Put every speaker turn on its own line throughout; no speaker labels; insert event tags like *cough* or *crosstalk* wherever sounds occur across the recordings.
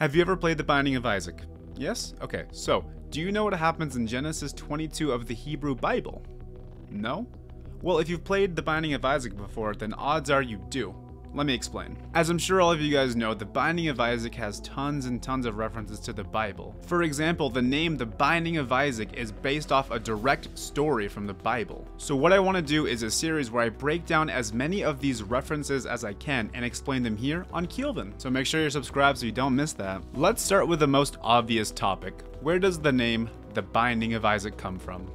Have you ever played The Binding of Isaac? Yes? Okay, so, do you know what happens in Genesis 22 of the Hebrew Bible? No? Well, if you've played The Binding of Isaac before, then odds are you do. Let me explain. As I'm sure all of you guys know, The Binding of Isaac has tons and tons of references to the Bible. For example, the name The Binding of Isaac is based off a direct story from the Bible. So what I want to do is a series where I break down as many of these references as I can and explain them here on Keelvin. So make sure you're subscribed so you don't miss that. Let's start with the most obvious topic. Where does the name The Binding of Isaac come from?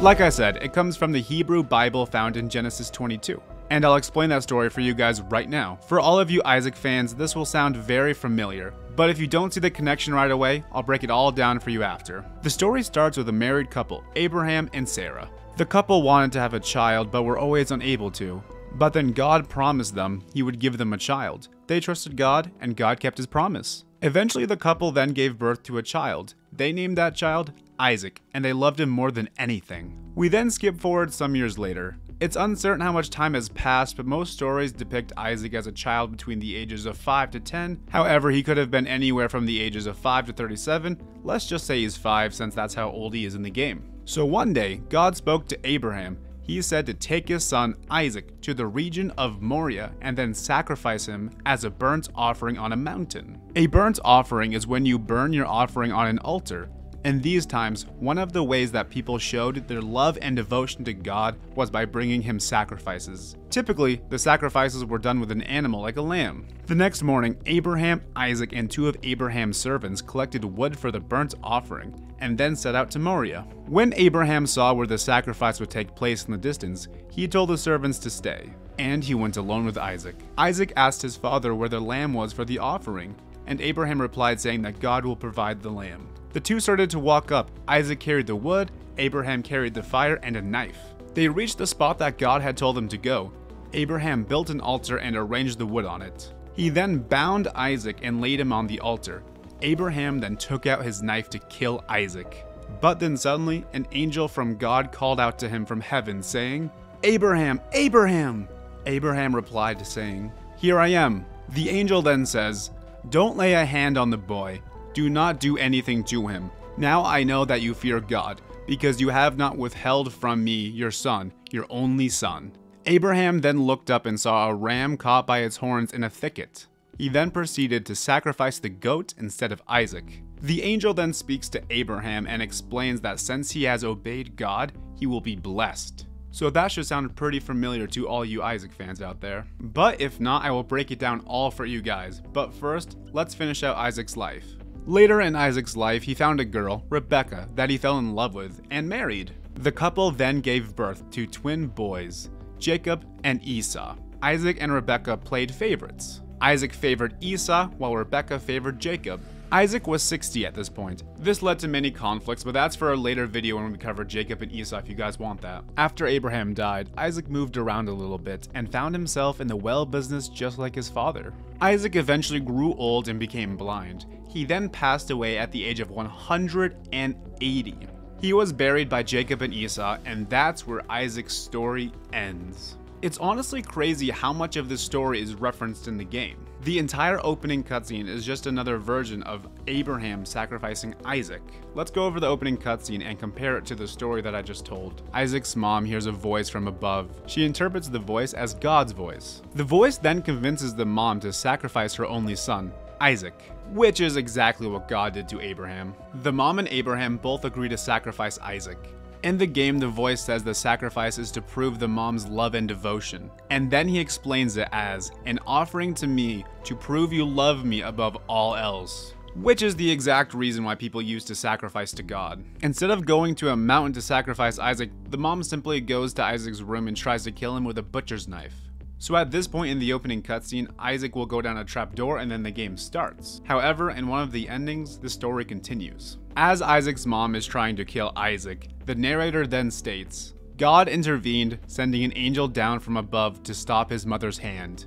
Like I said, it comes from the Hebrew Bible found in Genesis 22. And I'll explain that story for you guys right now. For all of you Isaac fans, this will sound very familiar, but if you don't see the connection right away, I'll break it all down for you after. The story starts with a married couple, Abraham and Sarah. The couple wanted to have a child, but were always unable to. But then God promised them he would give them a child. They trusted God, and God kept his promise. Eventually, the couple then gave birth to a child. They named that child Isaac, and they loved him more than anything. We then skip forward some years later. It's uncertain how much time has passed, but most stories depict Isaac as a child between the ages of 5 to 10. However, he could have been anywhere from the ages of 5 to 37. Let's just say he's 5 since that's how old he is in the game. So one day, God spoke to Abraham. He is said to take his son Isaac to the region of Moriah and then sacrifice him as a burnt offering on a mountain. A burnt offering is when you burn your offering on an altar, in these times, one of the ways that people showed their love and devotion to God was by bringing him sacrifices. Typically, the sacrifices were done with an animal like a lamb. The next morning, Abraham, Isaac, and two of Abraham's servants collected wood for the burnt offering and then set out to Moriah. When Abraham saw where the sacrifice would take place in the distance, he told the servants to stay, and he went alone with Isaac. Isaac asked his father where the lamb was for the offering, and Abraham replied saying that God will provide the lamb. The two started to walk up. Isaac carried the wood, Abraham carried the fire and a knife. They reached the spot that God had told them to go. Abraham built an altar and arranged the wood on it. He then bound Isaac and laid him on the altar. Abraham then took out his knife to kill Isaac. But then suddenly, an angel from God called out to him from heaven, saying, Abraham, Abraham! Abraham replied, saying, Here I am. The angel then says, Don't lay a hand on the boy do not do anything to him. Now I know that you fear God, because you have not withheld from me your son, your only son. Abraham then looked up and saw a ram caught by its horns in a thicket. He then proceeded to sacrifice the goat instead of Isaac. The angel then speaks to Abraham and explains that since he has obeyed God, he will be blessed. So that should sound pretty familiar to all you Isaac fans out there. But if not, I will break it down all for you guys. But first, let's finish out Isaac's life. Later in Isaac's life, he found a girl, Rebecca, that he fell in love with and married. The couple then gave birth to twin boys, Jacob and Esau. Isaac and Rebecca played favorites. Isaac favored Esau while Rebecca favored Jacob. Isaac was 60 at this point. This led to many conflicts, but that's for a later video when we cover Jacob and Esau if you guys want that. After Abraham died, Isaac moved around a little bit and found himself in the well business just like his father. Isaac eventually grew old and became blind. He then passed away at the age of 180. He was buried by Jacob and Esau, and that's where Isaac's story ends. It's honestly crazy how much of this story is referenced in the game. The entire opening cutscene is just another version of Abraham sacrificing Isaac. Let's go over the opening cutscene and compare it to the story that I just told. Isaac's mom hears a voice from above. She interprets the voice as God's voice. The voice then convinces the mom to sacrifice her only son, Isaac, which is exactly what God did to Abraham. The mom and Abraham both agree to sacrifice Isaac. In the game, the voice says the sacrifice is to prove the mom's love and devotion, and then he explains it as an offering to me to prove you love me above all else. Which is the exact reason why people used to sacrifice to God. Instead of going to a mountain to sacrifice Isaac, the mom simply goes to Isaac's room and tries to kill him with a butcher's knife. So at this point in the opening cutscene, Isaac will go down a trapdoor and then the game starts. However, in one of the endings, the story continues. As Isaac's mom is trying to kill Isaac, the narrator then states, God intervened, sending an angel down from above to stop his mother's hand.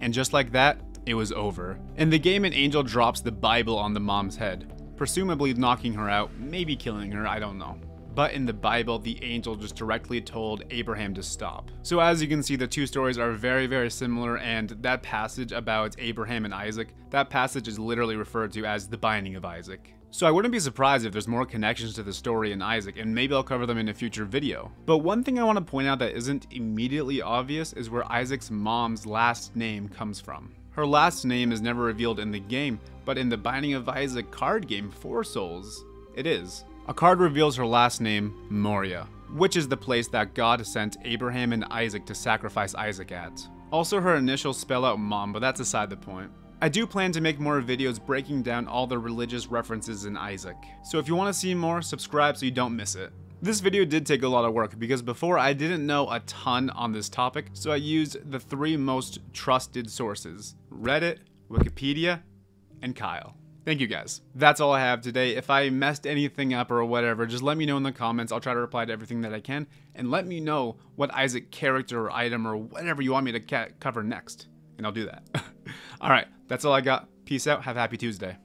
And just like that, it was over. In the game, an angel drops the Bible on the mom's head, presumably knocking her out, maybe killing her, I don't know. But in the Bible, the angel just directly told Abraham to stop. So as you can see, the two stories are very, very similar, and that passage about Abraham and Isaac, that passage is literally referred to as the binding of Isaac. So I wouldn't be surprised if there's more connections to the story in Isaac, and maybe I'll cover them in a future video. But one thing I want to point out that isn't immediately obvious is where Isaac's mom's last name comes from. Her last name is never revealed in the game, but in the Binding of Isaac card game, Four Souls, it is. A card reveals her last name, Moriah, which is the place that God sent Abraham and Isaac to sacrifice Isaac at. Also, her initials spell out mom, but that's aside the point. I do plan to make more videos breaking down all the religious references in Isaac. So if you want to see more, subscribe so you don't miss it. This video did take a lot of work because before I didn't know a ton on this topic, so I used the three most trusted sources, Reddit, Wikipedia, and Kyle. Thank you guys. That's all I have today. If I messed anything up or whatever, just let me know in the comments. I'll try to reply to everything that I can. And let me know what Isaac character or item or whatever you want me to cover next. And I'll do that. *laughs* all right, that's all I got. Peace out. Have a happy Tuesday.